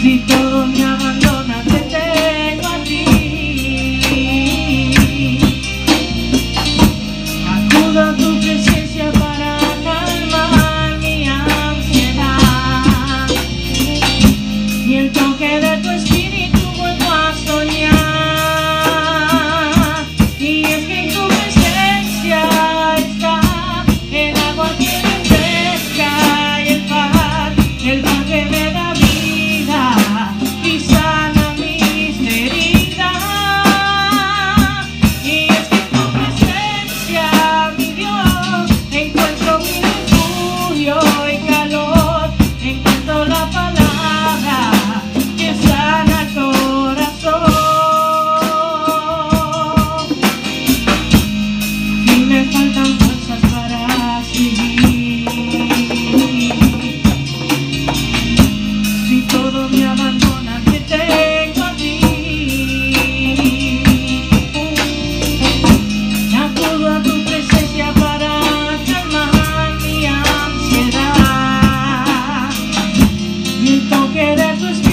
she. Toque de tu